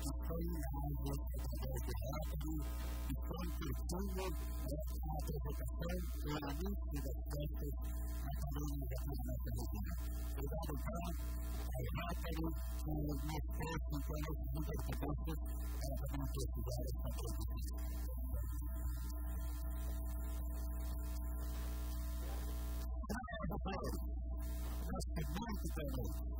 di fronte al vostro peccato, di fronte al tuo vostra provocazione, la luce del Cristo a colori da questa fedina. E dopo ciò, erratelo con il mio sforzo, con il nostro punto di proposto, e la nostra studiare il fatto di Cristo. Grazie a tutti.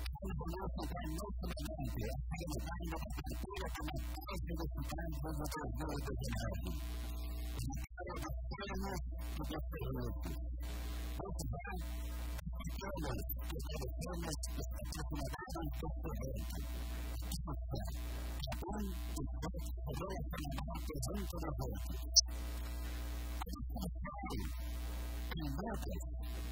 orgoglioso che il nostro ambiente stia diventando una cultura come quasi lo supranno da due decenni. Il caro da fermo che da fermo. Questo va Chiamano che deve essere spettacolare in questo evento. Tutto sta, Giappone e Spazio Colore sono morte junto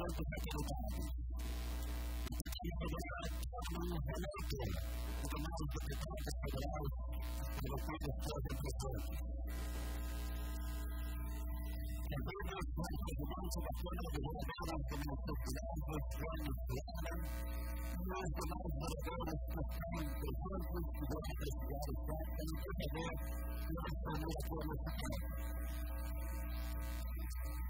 molto frequentato. Ci sono un elemento che non si può fare per per lo quale è stato presente. La prima volta che penso da quello fare anche nel suo filanzo, quando si ama, non si può guardare soltanto quanto si deve essere fatto, non si può vedere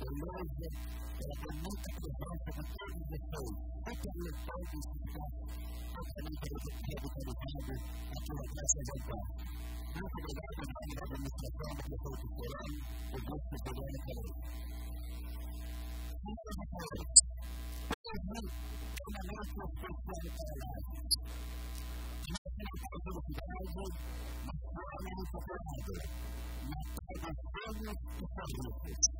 orgoglioso della condotta che ha fatto con tutti i suoi, anche con le sue discipline, anche con le dottrine di Colombo, anche con la sua vita. Io che lo vedo in una dimostrazione che sono titolare, ho detto che lo vedo con lui. Signor Natale, per me, una nostra speziale per la vita. Non è una cosa che si deve, ma è una cosa che si deve. Ma è una cosa che si deve.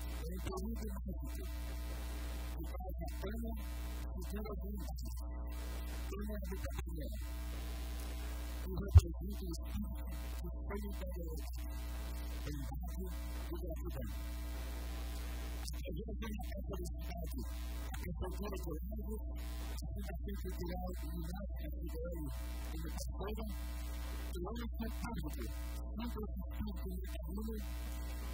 el producto Y para que tenga futuro juntos, tenga. Y representa que fue el poder, el barrio y la ciudad. Yo de su padre, que procura por algo, se y unidad en el ciudadano, en el pasado, el el público, siempre existió el camino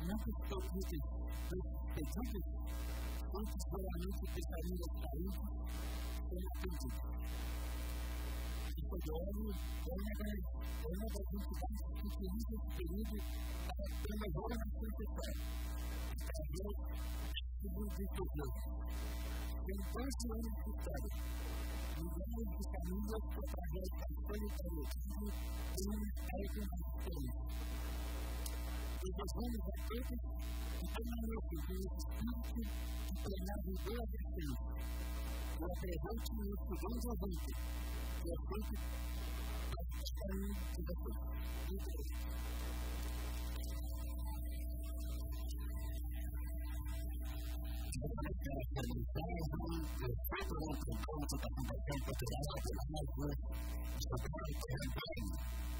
muchos productos de grupos, muchos solamente pensamientos caídos, son espíritus. Y cuando uno pone una oportunidad que utiliza ese período para que mejore la sensación, y para Dios, es un Cristo Dios. Entonces, lo hemos escuchado. Mudamos de caminos para traer el pastor y para el equipo en una área de os desejos afetos que permanecem com esse espírito que tornado em boa versão. Eu apresento no segundo ouvinte, que é feito para o caminho de vocês. Muito obrigado. Thank you.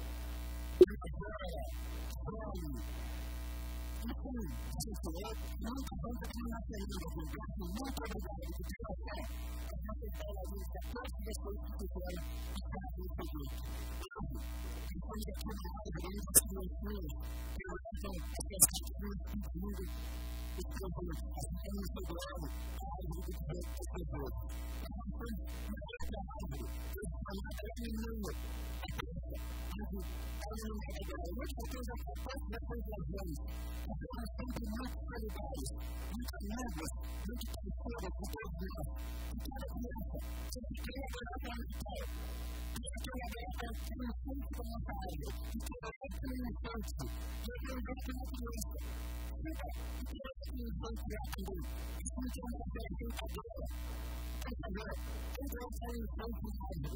E agora, olhe, enfim, censurou, muito bom que aqui na saída do congresso, muito obrigado por ter passado, por aceitar a vida a todas as pessoas que fizeram e fazem o produto. Estamos aqui na área de muitas criaturas que levam essas criaturas incluindo os produtos, assim como o seu grau, a árvore do direito dos produtos. Então, não é para a árvore, é para a árvore, não é para a árvore. muchas cosas que pueden hacer las leyes, porque son gente muy prioridades, muchos nervios, muchos trabajadores, muchos días, muchas cosas, se te crea para la mitad. Yo quiero ver a un centro comunitario, y quiero ver a un infancia, yo quiero ver a un infancia, siempre, y quiero ver a un infancia aquí, y mucho más de la gente que yo. Por favor, entra a un infancia aquí,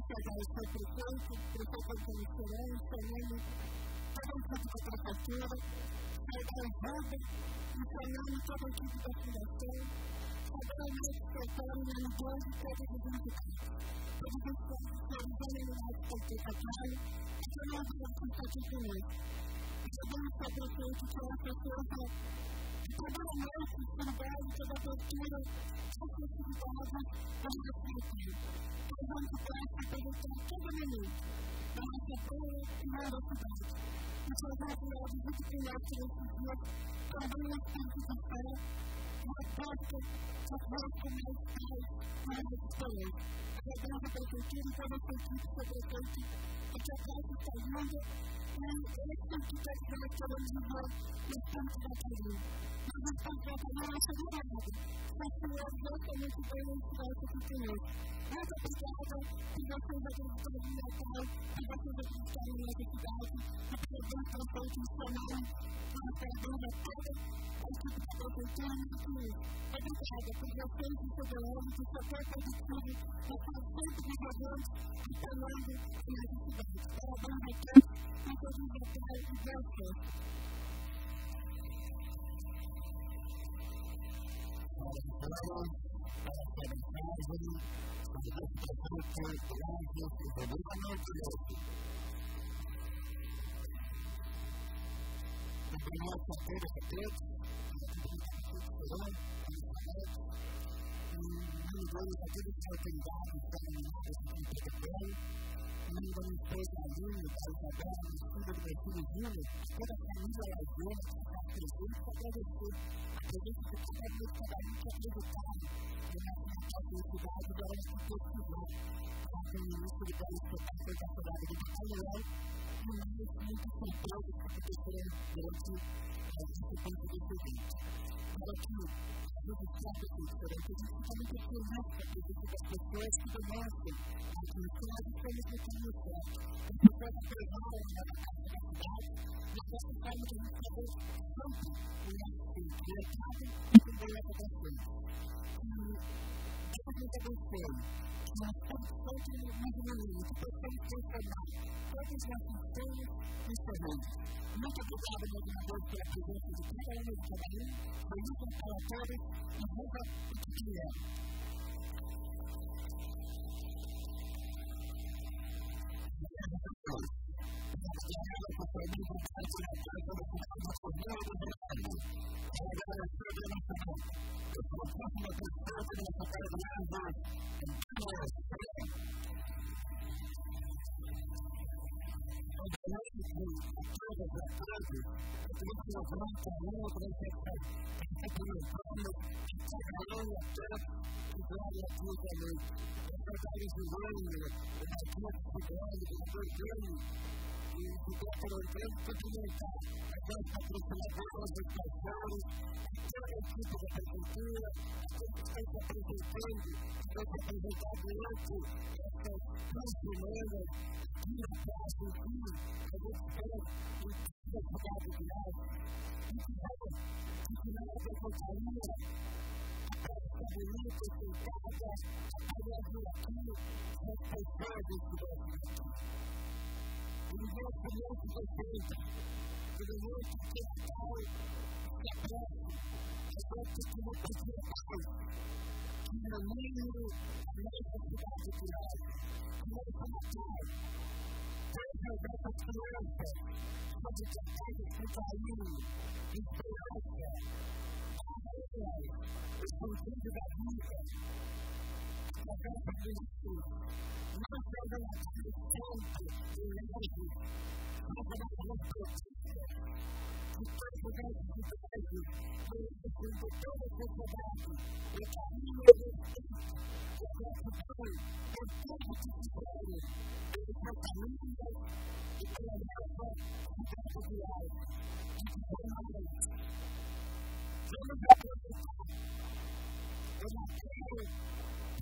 Casares foi prefeito, prefeito de Misterão, Fernando, toda a equipe da prefeitura, Fernando Roda, e Fernando, toda a equipe da fundação, Fernando, secretário, e Antônio, todos os implicados. Todos os realizando no nosso prefeito Catarro, e Fernando, que está aqui conosco. Sabemos que a prefeito que é uma pessoa de todo o nosso cuidado, toda a postura, são crucificados ao nosso filho. Levamos o braço para lutar todo minuto, na nossa dor e na nossa dor. E só vai criar os disciplinados nesses dias, também na frente do céu, na porta, na porta dos pais, na nossa história. Agradeço a prefeitura e todo o sentido que foi presente porque a casa está indo, e esse aqui está ficando pelo nível dos pontos da casa. Mas os pontos não acham de nada, só que o avião é muito bem no espaço que tem hoje. Muito obrigada, e vocês acreditaram no Natal, e vocês acreditaram na necessidade, e perdão para todos os seus nomes entende que obrigada por vocês do seu governo, do setor produtivo, do conjunto de jogadores que comandam a nossa cidade. Parabéns a todos e todos os atores e vocês. Obrigado a todos. alone in the planet. And many ways I did it helping God and sending the others to people to grow. Many ways those I'm doing it by my God and speaking to my human human. But if I knew what I was doing, I was happy to do for others para que os estudantes principalmente os jornalistas, porque as pessoas que demonstram a cultura de como se comunica, a cultura de trabalho na cidade, nós vamos ficar muito mais sabendo tanto o nosso mercado e também as relações different everything. My faith certainly revealed the faithful for life. That is what he says to servants. Look at this avenue in verse that possesses the only command, the reason for service, and hold up to clear. Thank you. cosas bastantes. Entonces nos vamos con uno con ese este comentario, esta gloria atrás, y gloria a Dios también. Esta es su gloria, la gloria que se puede ver, recupero il tempo di vita e questa procuratura di stagioni e tutto il tipo di agricoltura e tutto ciò che presentando e questo presentato oggi e questo tutto nuovo di una classe in cui e questo però il tipo di stato di oggi e questo tutto nuovo di agricoltura stabilito sul capo a parlare di una più responsabile di un volto molto contento per la morte che è poi la pelle che porta come qualche cosa che non è meno non è capitato di lei non è capitato tanto da patriarca ma di capitare tutta a lui di speranza a lei e sentire da vita la terra Cristina, ma per la sufficiente di leggi, ma per la nostra città, tutto il potere di leggi, con il conduttore societario, e cammino di Cristo, e per tutto il potere di Israele, e di trattamento, e per la nostra città di Alba, e di Bonavente. Sono da questo, e la terra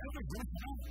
That's good job.